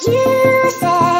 You said